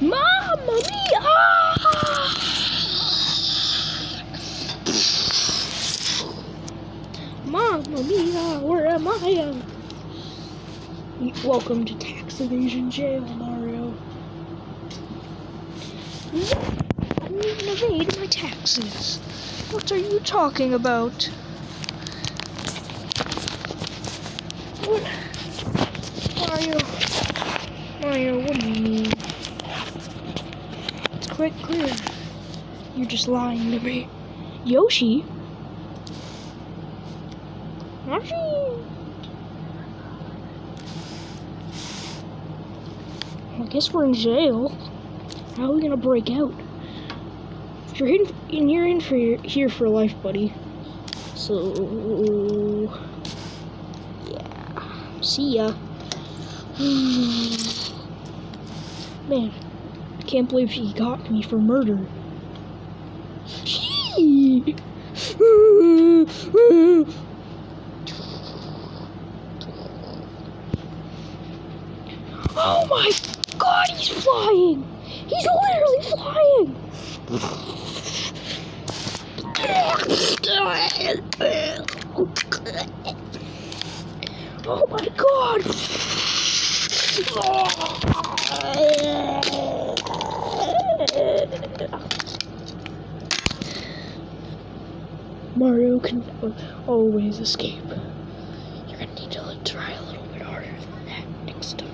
Mamma mia! Mamma mia, where am I? Welcome to tax evasion jail, Mario. I didn't even evade my taxes. What are you talking about? What? Mario. Mario, what do you mean? Quite clear. You're just lying to me. Yoshi? Yoshi? I guess we're in jail. How are we gonna break out? You're in, you're in for here for life, buddy. So, yeah. See ya. Man, can't believe she got me for murder. Gee. Oh my god, he's flying! He's literally flying! Oh my god! Mario can always escape. You're gonna need to try a little bit harder than that next time.